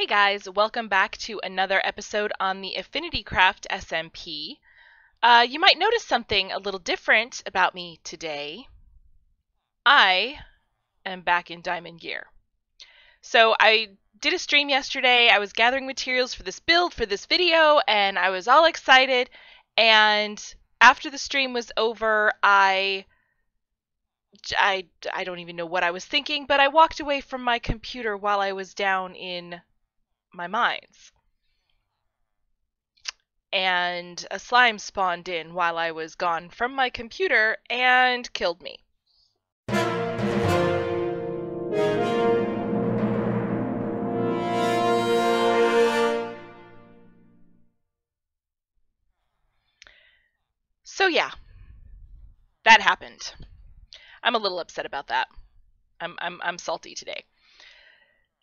Hey guys, welcome back to another episode on the Affinity Craft SMP. Uh, you might notice something a little different about me today. I am back in Diamond Gear. So I did a stream yesterday. I was gathering materials for this build for this video, and I was all excited. And after the stream was over, I I, I don't even know what I was thinking, but I walked away from my computer while I was down in my mines. And a slime spawned in while I was gone from my computer and killed me. So yeah, that happened. I'm a little upset about that. I'm I'm I'm salty today.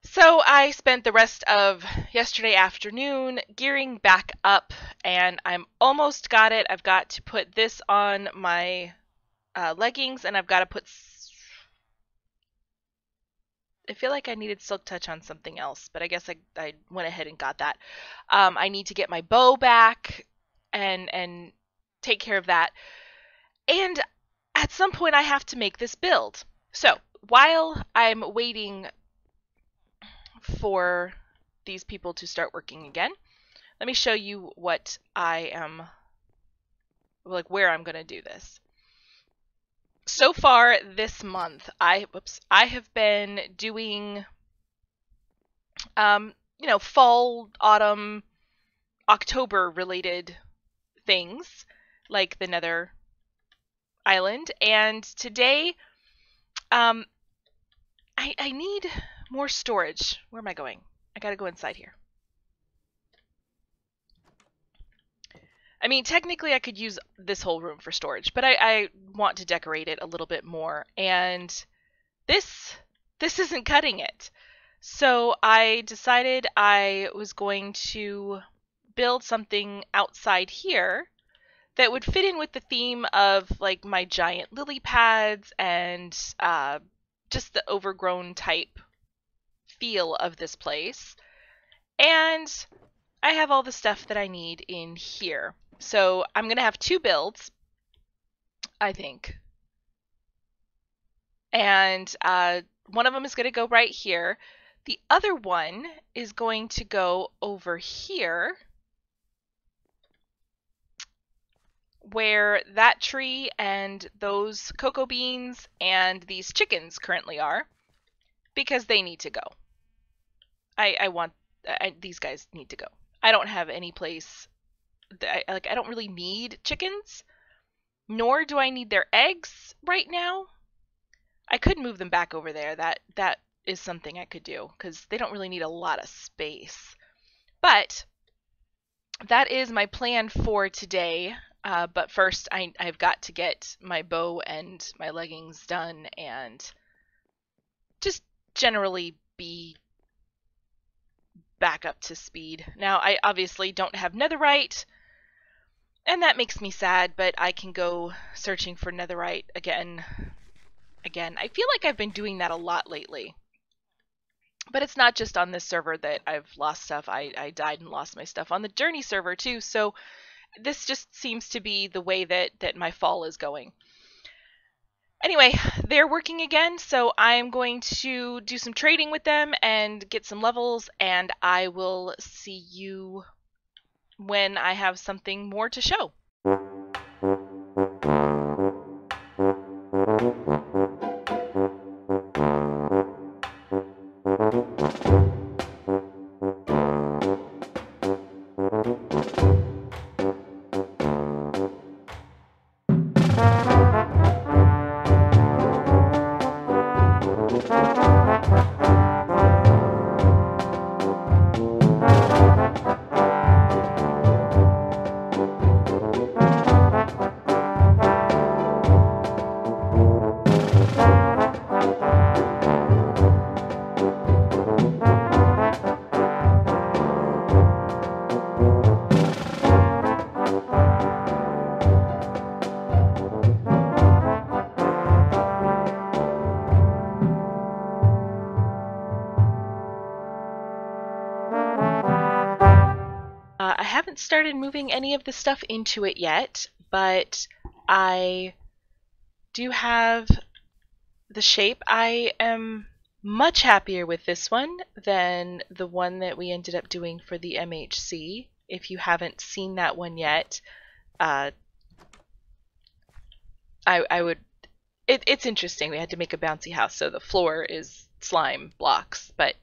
So I spent the rest of yesterday afternoon gearing back up, and I'm almost got it. I've got to put this on my uh, leggings, and I've got to put. I feel like I needed silk touch on something else, but I guess I, I went ahead and got that. Um, I need to get my bow back and and take care of that. And at some point, I have to make this build. So while I'm waiting for these people to start working again. Let me show you what I am, like where I'm going to do this. So far this month, I, whoops, I have been doing, um, you know, fall, autumn, October related things like the Nether Island. And today, um, I, I need more storage. Where am I going? I gotta go inside here. I mean, technically I could use this whole room for storage, but I, I want to decorate it a little bit more. And this, this isn't cutting it. So I decided I was going to build something outside here that would fit in with the theme of like my giant lily pads and uh, just the overgrown type feel of this place. And I have all the stuff that I need in here. So I'm going to have two builds, I think. And uh, one of them is going to go right here. The other one is going to go over here where that tree and those cocoa beans and these chickens currently are because they need to go. I I want I, these guys need to go. I don't have any place. That I, like I don't really need chickens, nor do I need their eggs right now. I could move them back over there. That that is something I could do because they don't really need a lot of space. But that is my plan for today. Uh, but first, I, I've got to get my bow and my leggings done and just generally be back up to speed. Now, I obviously don't have netherite, and that makes me sad, but I can go searching for netherite again. Again, I feel like I've been doing that a lot lately. But it's not just on this server that I've lost stuff. I, I died and lost my stuff on the Journey server too, so this just seems to be the way that, that my fall is going. Anyway, they're working again, so I'm going to do some trading with them and get some levels, and I will see you when I have something more to show. Started moving any of the stuff into it yet, but I do have the shape. I am much happier with this one than the one that we ended up doing for the MHC. If you haven't seen that one yet, uh, I, I would. It, it's interesting. We had to make a bouncy house, so the floor is slime blocks. But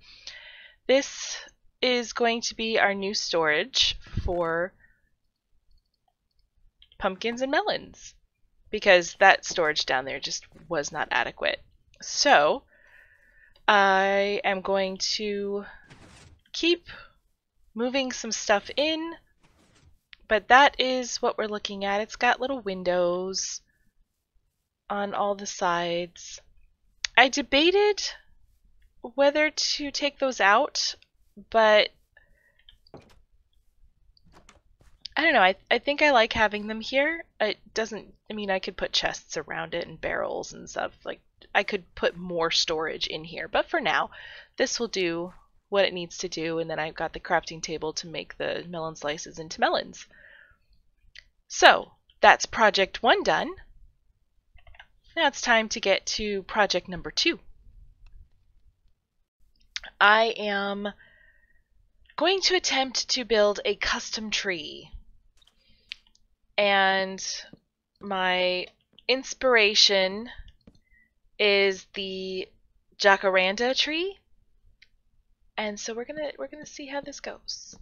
this is going to be our new storage for pumpkins and melons because that storage down there just was not adequate. So I am going to keep moving some stuff in, but that is what we're looking at. It's got little windows on all the sides. I debated whether to take those out, but I don't know. I, I think I like having them here. It doesn't, I mean, I could put chests around it and barrels and stuff. Like, I could put more storage in here. But for now, this will do what it needs to do. And then I've got the crafting table to make the melon slices into melons. So, that's project one done. Now it's time to get to project number two. I am going to attempt to build a custom tree. And my inspiration is the jacaranda tree. And so we're gonna we're gonna see how this goes.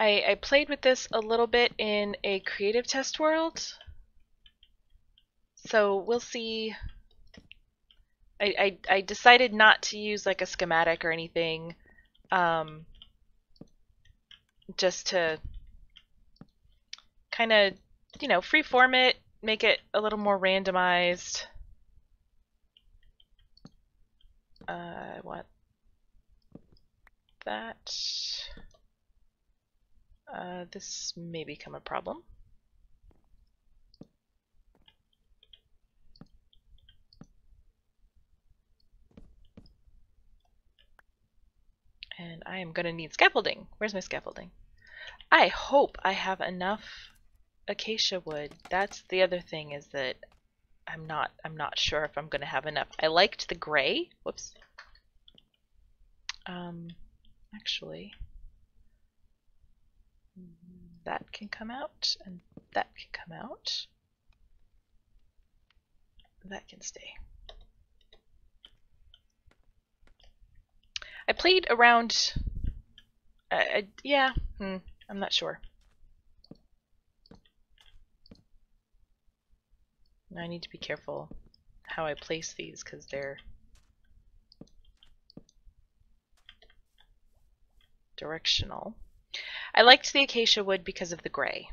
I, I played with this a little bit in a creative test world. So we'll see. I, I, I decided not to use like a schematic or anything. Um, just to kind of, you know, freeform it, make it a little more randomized. Uh, I want that. Uh, this may become a problem. And I am going to need scaffolding. Where's my scaffolding? I hope I have enough acacia wood. That's the other thing is that I'm not I'm not sure if I'm going to have enough. I liked the gray. Whoops. Um actually that can come out, and that can come out. That can stay. I played around. Uh, uh, yeah, hmm, I'm not sure. I need to be careful how I place these because they're directional. I liked the acacia wood because of the gray.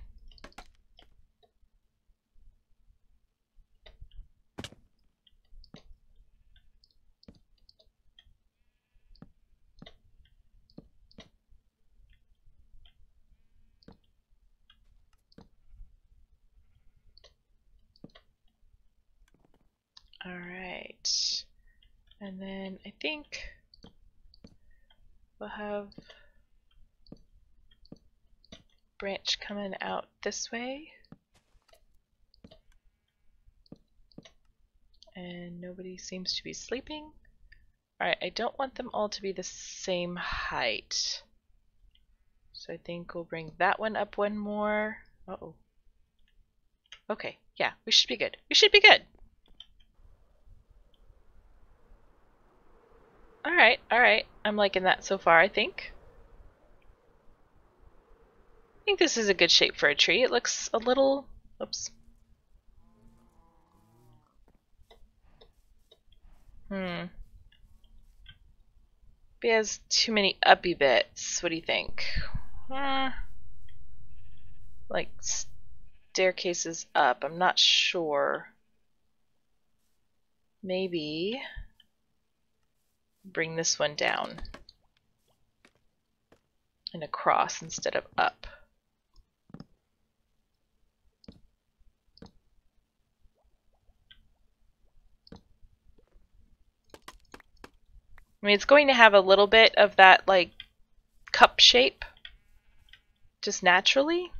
All right. And then I think we'll have branch coming out this way. And nobody seems to be sleeping. Alright, I don't want them all to be the same height. So I think we'll bring that one up one more. Uh oh Okay, yeah, we should be good. We should be good. Alright, alright. I'm liking that so far, I think. I think this is a good shape for a tree. It looks a little... Oops. Hmm. It has too many uppy bits. What do you think? Uh, like staircases up. I'm not sure. Maybe bring this one down and across instead of up. I mean, it's going to have a little bit of that, like, cup shape, just naturally.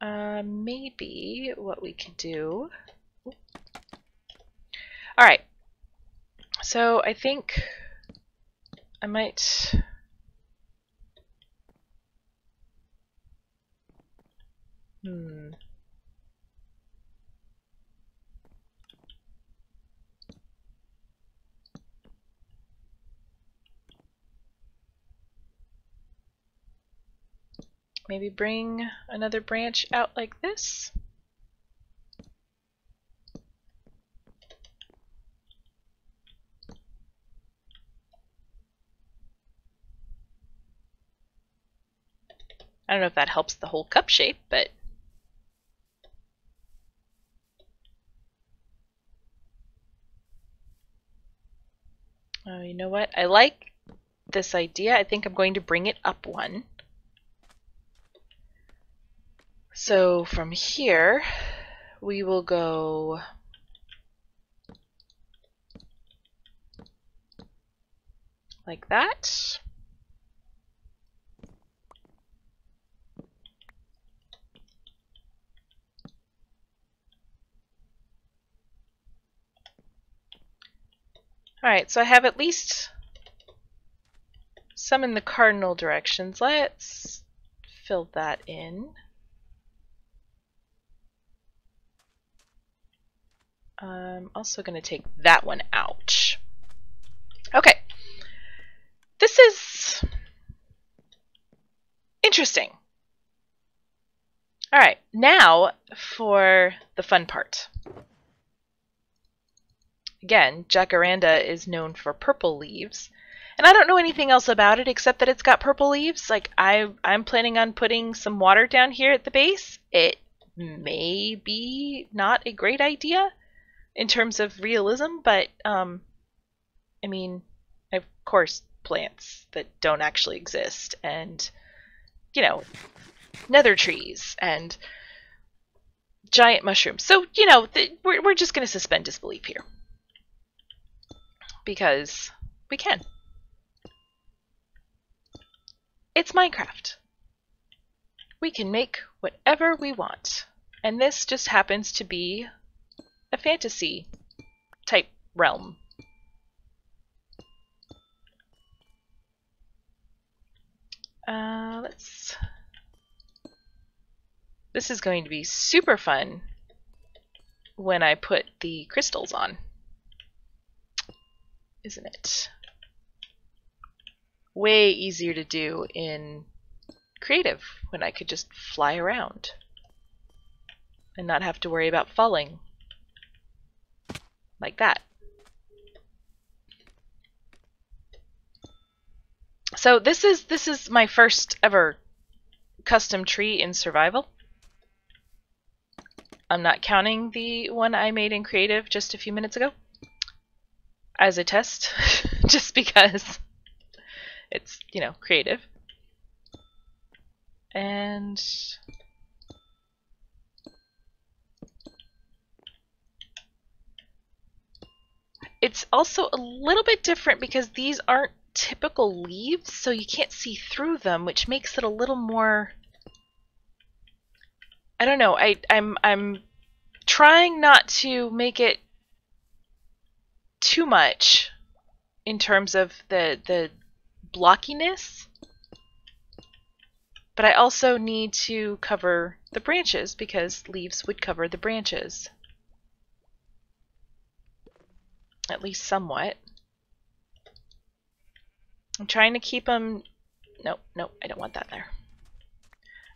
Uh, maybe what we can do... Alright, so I think I might... Hmm. Maybe bring another branch out like this. I don't know if that helps the whole cup shape, but Oh, you know what? I like this idea. I think I'm going to bring it up one. So from here, we will go like that. Alright, so I have at least some in the cardinal directions. Let's fill that in. I'm also going to take that one out. Okay. This is interesting. All right, now for the fun part. Again, jacaranda is known for purple leaves. And I don't know anything else about it except that it's got purple leaves. Like I I'm planning on putting some water down here at the base. It may be not a great idea in terms of realism, but um, I mean, of course, plants that don't actually exist, and you know, nether trees and giant mushrooms. So you know, we're we're just going to suspend disbelief here because we can. It's Minecraft. We can make whatever we want, and this just happens to be a fantasy type realm. Uh, let's. This is going to be super fun when I put the crystals on. Isn't it? Way easier to do in creative when I could just fly around and not have to worry about falling like that. So this is this is my first ever custom tree in survival. I'm not counting the one I made in creative just a few minutes ago as a test just because it's, you know, creative. And It's also a little bit different because these aren't typical leaves, so you can't see through them, which makes it a little more I don't know. I I'm I'm trying not to make it too much in terms of the the blockiness. But I also need to cover the branches because leaves would cover the branches. At least somewhat. I'm trying to keep them... No, no, I don't want that there.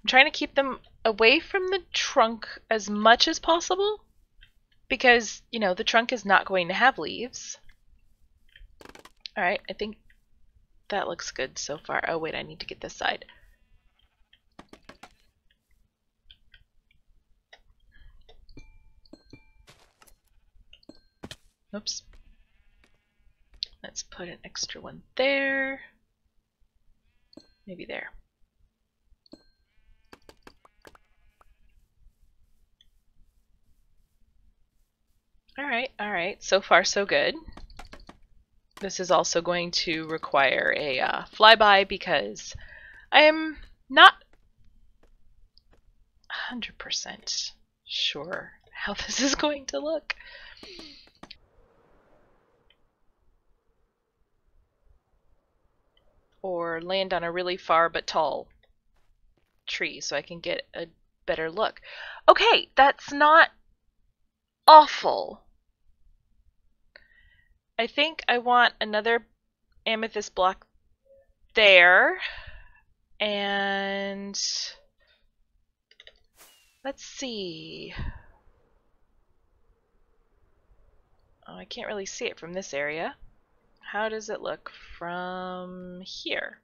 I'm trying to keep them away from the trunk as much as possible because, you know, the trunk is not going to have leaves. Alright, I think that looks good so far. Oh wait, I need to get this side. Oops. Let's put an extra one there. Maybe there. Alright, alright. So far, so good. This is also going to require a uh, flyby because I am not 100% sure how this is going to look. Or land on a really far but tall tree so I can get a better look. Okay, that's not awful. I think I want another amethyst block there. And let's see. Oh, I can't really see it from this area. How does it look from here?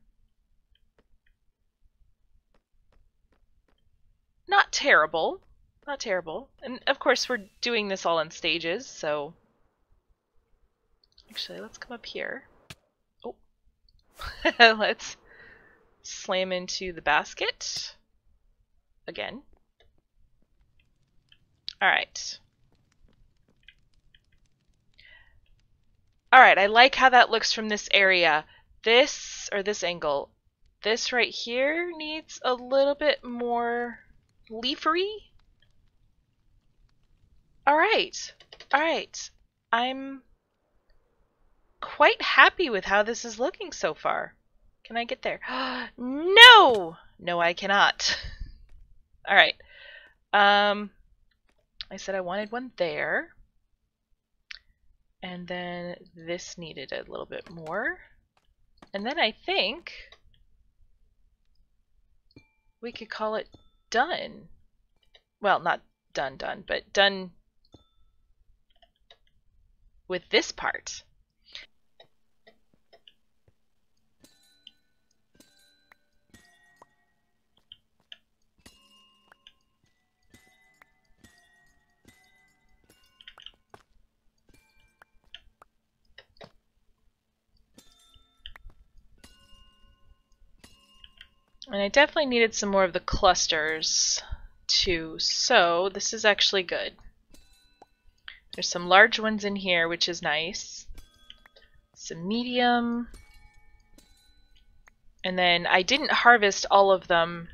Not terrible. Not terrible. And of course we're doing this all in stages, so... Actually, let's come up here. Oh. let's slam into the basket. Again. Alright. Alright, I like how that looks from this area. This, or this angle, this right here needs a little bit more leafery. Alright, alright. I'm quite happy with how this is looking so far. Can I get there? no! No, I cannot. Alright. Um, I said I wanted one there. And then this needed a little bit more. And then I think we could call it done. Well, not done done, but done with this part. And I definitely needed some more of the clusters too, so this is actually good. There's some large ones in here, which is nice. Some medium. And then I didn't harvest all of them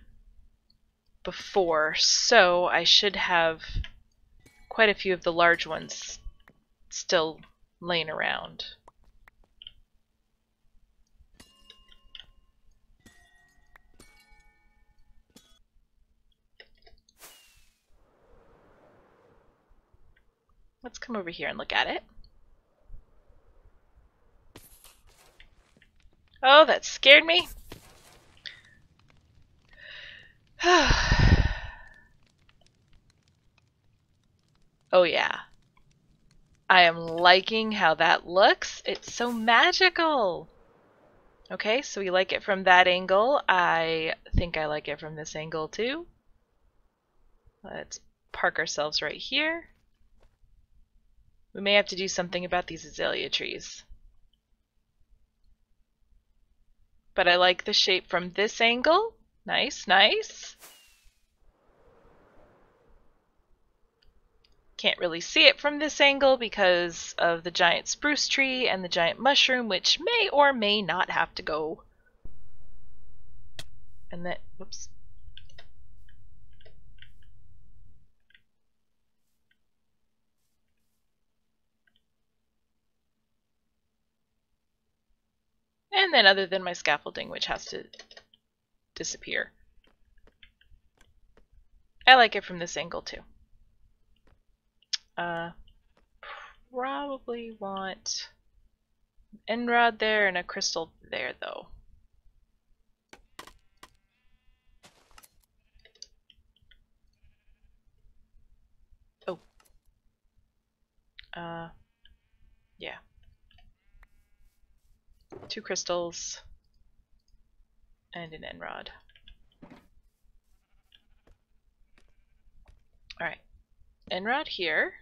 before, so I should have quite a few of the large ones still laying around. Let's come over here and look at it. Oh, that scared me. oh yeah. I am liking how that looks. It's so magical. Okay, so we like it from that angle. I think I like it from this angle too. Let's park ourselves right here. We may have to do something about these azalea trees. But I like the shape from this angle. Nice, nice. Can't really see it from this angle because of the giant spruce tree and the giant mushroom, which may or may not have to go. And then, whoops, And then other than my scaffolding, which has to disappear. I like it from this angle too. Uh, probably want an end rod there and a crystal there though. Oh. Uh, yeah two crystals, and an end rod. Alright, end rod here.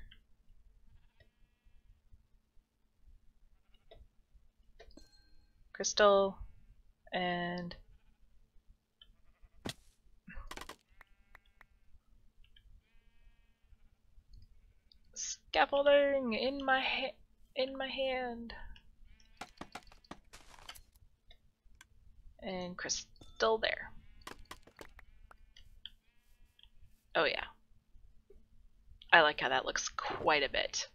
Crystal and scaffolding in my in my hand. And crystal there. Oh yeah. I like how that looks quite a bit.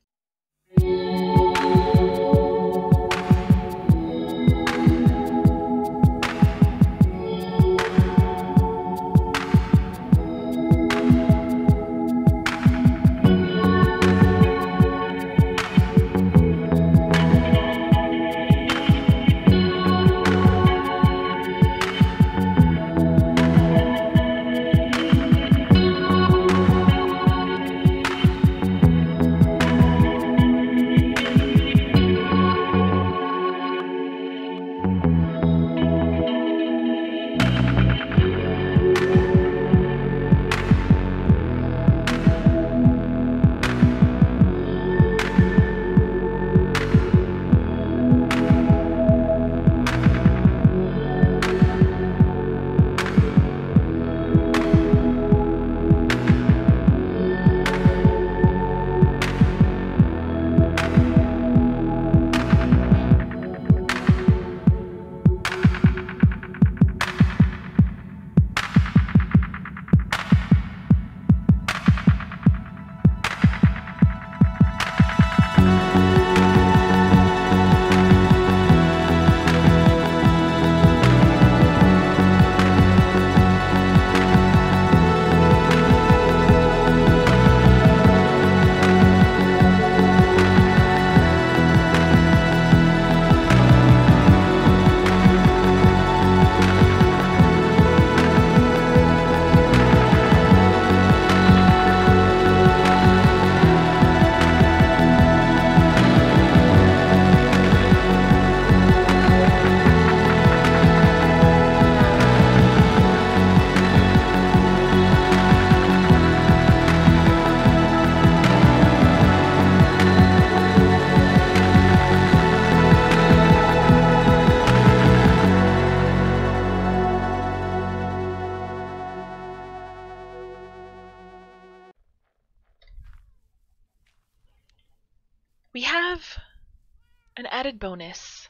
Bonus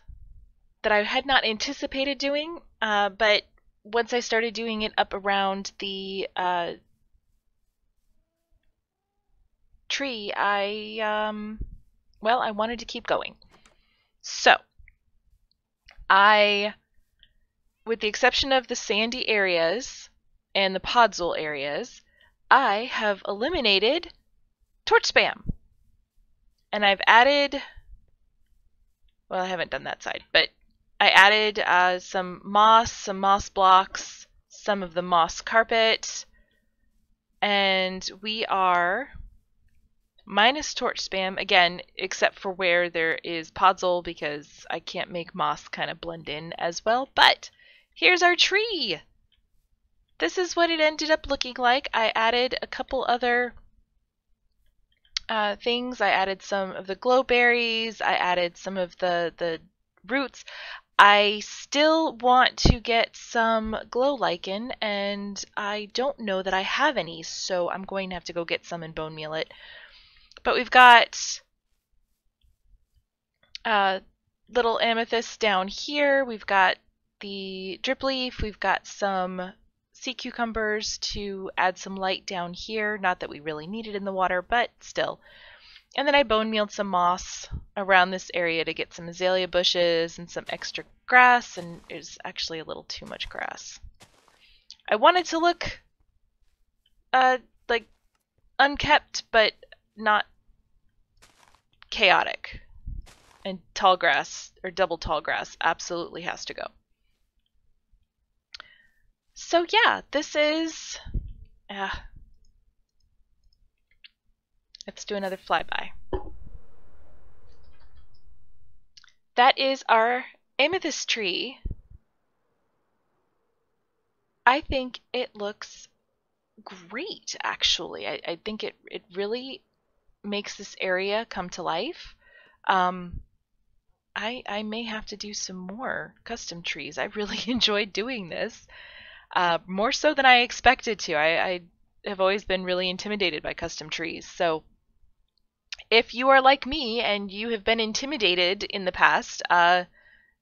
that I had not anticipated doing, uh, but once I started doing it up around the uh, tree, I, um, well, I wanted to keep going. So, I, with the exception of the sandy areas and the podzol areas, I have eliminated torch spam and I've added, well, I haven't done that side, but I added uh, some moss, some moss blocks, some of the moss carpet, and we are minus torch spam, again, except for where there is podzol because I can't make moss kind of blend in as well, but here's our tree! This is what it ended up looking like. I added a couple other uh, things. I added some of the glow berries. I added some of the, the roots. I still want to get some glow lichen, and I don't know that I have any, so I'm going to have to go get some and bone meal it. But we've got uh, little amethyst down here. We've got the drip leaf. We've got some sea cucumbers to add some light down here. Not that we really need it in the water, but still. And then I bone mealed some moss around this area to get some azalea bushes and some extra grass, and it was actually a little too much grass. I wanted to look uh, like unkept, but not chaotic. And tall grass, or double tall grass, absolutely has to go. So yeah, this is... Uh, let's do another flyby. That is our amethyst tree. I think it looks great, actually. I, I think it, it really makes this area come to life. Um, I, I may have to do some more custom trees. I really enjoyed doing this uh, more so than I expected to. I, I have always been really intimidated by custom trees. So if you are like me and you have been intimidated in the past, uh,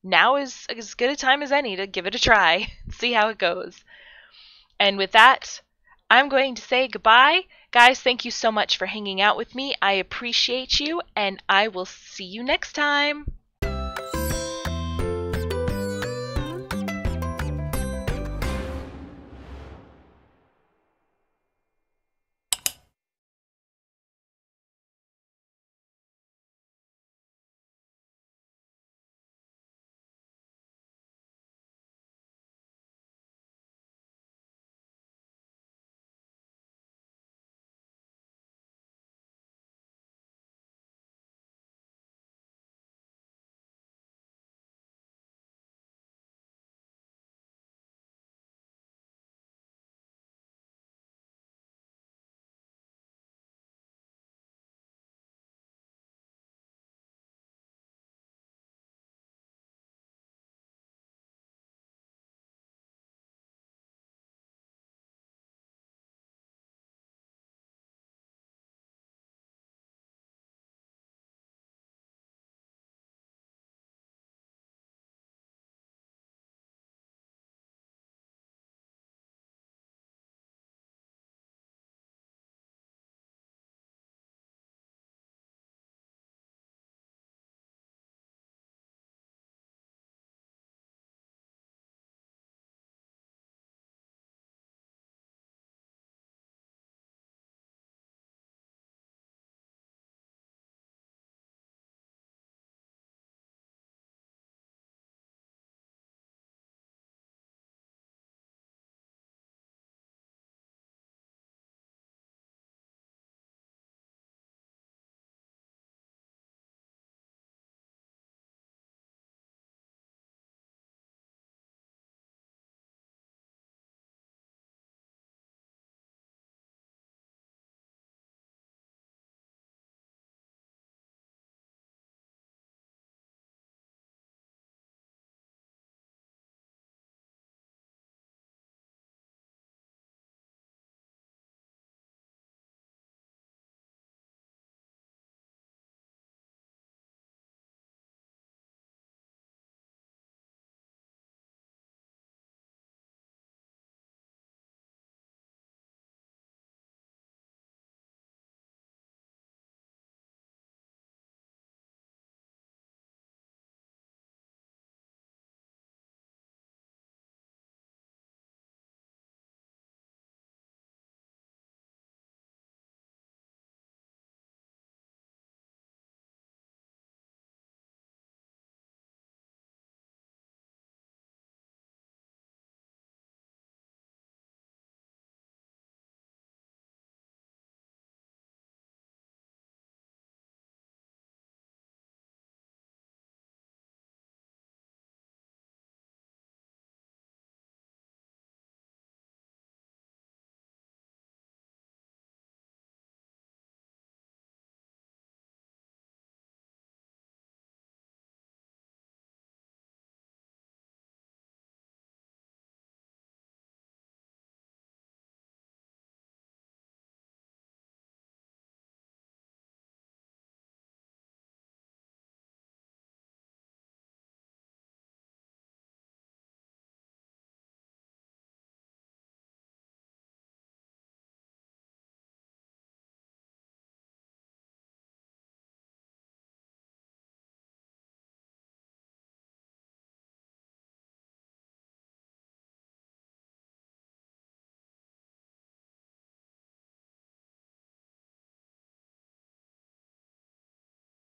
now is as good a time as any to give it a try, see how it goes. And with that, I'm going to say goodbye. Guys, thank you so much for hanging out with me. I appreciate you, and I will see you next time.